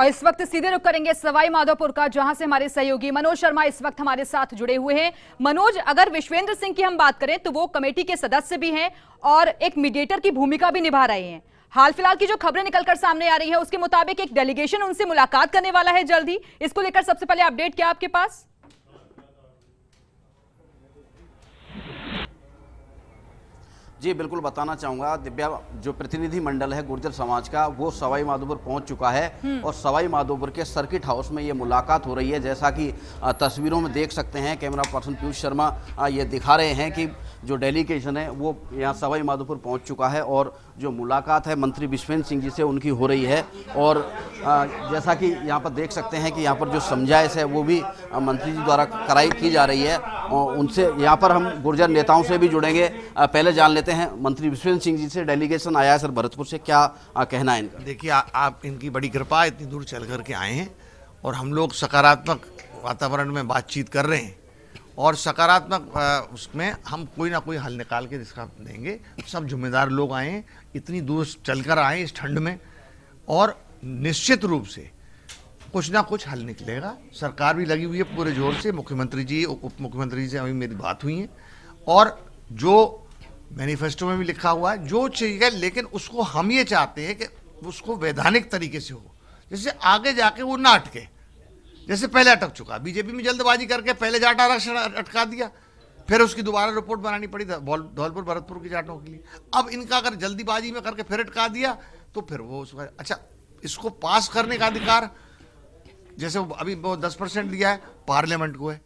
और इस वक्त सीधे रुक करेंगे सवाई माधोपुर का, जहाँ से हमारे सहयोगी मनोज शर्मा इस वक्त हमारे साथ जुड़े हुए हैं। मनोज, अगर विश्वेंद्र सिंह की हम बात करें तो वो कमेटी के सदस्य भी हैं और एक मीडिएटर की भूमिका भी निभा रहे हैं। हाल फ़िलहाल की जो खबरें निकलकर सामने आ रही है, उसके मुताबिक एक डेलीगेशन उनसे मुलाकात करने वाला है जल्द। इसको लेकर सबसे पहले अपडेट क्या आपके पास? जी बिल्कुल बताना चाहूँगा दिव्या जो प्रतिनिधि मंडल है गुर्जर समाज का वो सवाई माधोपुर पहुँच चुका है और सवाई माधोपुर के सर्किट हाउस में ये मुलाकात हो रही है। जैसा कि तस्वीरों में देख सकते हैं कैमरा पर्सन पीयूष शर्मा ये दिखा रहे हैं कि जो डेलीगेशन है वो यहाँ सवाई माधोपुर पहुँच चुका है और जो मुलाकात है मंत्री विश्वेंद्र सिंह जी से उनकी हो रही है और जैसा कि यहाँ पर देख सकते हैं कि यहाँ पर जो समझाइश है वो भी मंत्री जी द्वारा कराई की जा रही है। उनसे यहाँ पर हम गुर्जर नेताओं से भी जुड़ेंगे। पहले जान लेते हैं, मंत्री विश्वेंद्र सिंह जी से डेलीगेशन आया है सर भरतपुर से। क्या कहना है इनका? देखिए आप इनकी बड़ी कृपा, इतनी दूर चल कर के आए हैं और हम लोग सकारात्मक वातावरण में बातचीत कर रहे हैं और सकारात्मक उसमें हम कोई ना कोई हल निकाल के इसका देंगे। सब जिम्मेदार लोग आए इतनी दूर चलकर आए इस ठंड में और निश्चित रूप से कुछ ना कुछ हल निकलेगा। सरकार भी लगी हुई है पूरे ज़ोर से। मुख्यमंत्री जी, उप मुख्यमंत्री जी से अभी मेरी बात हुई है। और जो मैनिफेस्टो में भी लिखा हुआ है, जो चाहिए लेकिन उसको हम ये चाहते हैं कि उसको वैधानिक तरीके से हो। जैसे आगे जाके वो ना अटके। जैसे पहले अटक चुका। बीजेपी में जल्दबाजी करके पहले जाट आरक्षण अटका दिया। फिर उसकी दोबारा रिपोर्ट बनानी पड़ी धौलपुर, भरतपुर की जाटों के लिए। अब इनका अगर जल्दीबाजी में करके फिर अटका दिया तो फिर वो उसका अच्छा इसको पास करने का अधिकार जैसे अभी वो दस परसेंट दिया है, पार्लियामेंट को है।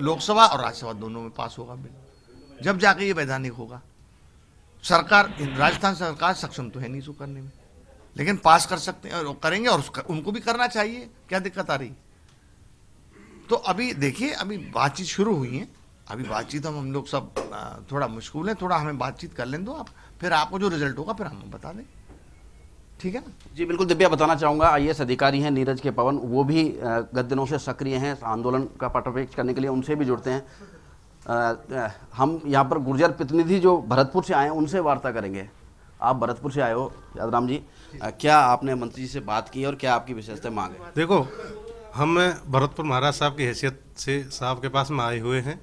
लोकसभा और राज्यसभा दोनों में पास होगा बिल। जब जाके ये वैधानिक होगा। सरकार, राजस्थान सरकार सक्षम तो है नहीं इसको करने में। लेकिन पास कर सकते हैं और करेंगे और उनको भी करना चाहिए। क्या दिक्कत आ रही? तो अभी देखिए, अभी बातचीत शुरू हुई है। अभी बातचीत हम हम लोग सब थोड़ा मुश्किल है, थोड़ा हमें बातचीत कर लें दो आप। फिर आपको जो रिज़ल्ट होगा, फिर हम बता दें ठीक है ना? जी बिल्कुल दिव्या बताना चाहूँगा आई अधिकारी हैं नीरज के पवन वो भी गत दिनों से सक्रिय हैं आंदोलन का पर्यवेक्षण करने के लिए उनसे भी जुड़ते हैं। अ, हम यहाँ पर गुर्जर प्रतिनिधि जो भरतपुर से आए हैं उनसे वार्ता करेंगे। आप भरतपुर से आए हो यादराम जी। अ, क्या आपने मंत्री जी से बात की और क्या आपकी विशेषता मांग? है देखो हम भरतपुर महाराज साहब की हैसियत से साहब के पास में आए हुए हैं।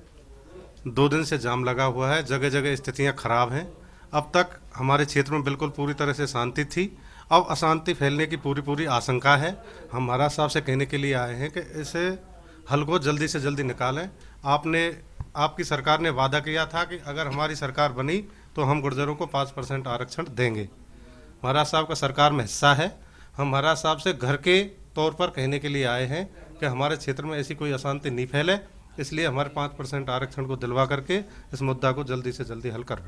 दो दिन से जाम लगा हुआ है जगह जगह स्थितियाँ खराब हैं। अब तक हमारे क्षेत्र में बिल्कुल पूरी तरह से शांति थी। अब अशांति फैलने की पूरी पूरी आशंका है। हम महाराज साहब से कहने के लिए आए हैं कि इसे हल को जल्दी से जल्दी निकालें। आपने, आपकी सरकार ने वादा किया था कि अगर हमारी सरकार बनी तो हम गुर्जरों को पाँच परसेंट आरक्षण देंगे। महाराज साहब का सरकार में हिस्सा है। हम महाराज साहब से घर के तौर पर कहने के लिए आए हैं कि हमारे क्षेत्र में ऐसी कोई अशांति नहीं फैले। इसलिए हमारे पाँच परसेंट आरक्षण को दिलवा करके इस मुद्दा को जल्दी से जल्दी हल कर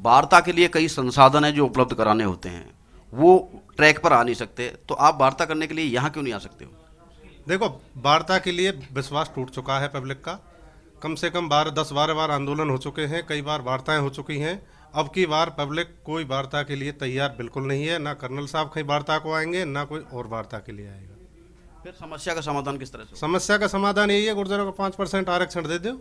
वार्ता के लिए कई संसाधन हैं जो उपलब्ध कराने होते हैं। वो ट्रैक पर आ नहीं सकते। तो आप वार्ता करने के लिए यहाँ क्यों नहीं आ सकते हो? देखो वार्ता के लिए विश्वास टूट चुका है पब्लिक का। कम से कम बारह दस बारह बार आंदोलन हो चुके हैं कई बार वार्ताएँ हो चुकी हैं। अब की बार पब्लिक कोई वार्ता के लिए तैयार बिल्कुल नहीं है। ना कर्नल साहब कहीं वार्ता को आएँगे ना कोई और वार्ता के लिए आएगा। फिर समस्या का समाधान किस तरह से समस्या का समाधान यही है गुर्जरों को पाँच परसेंट आरक्षण दे दो।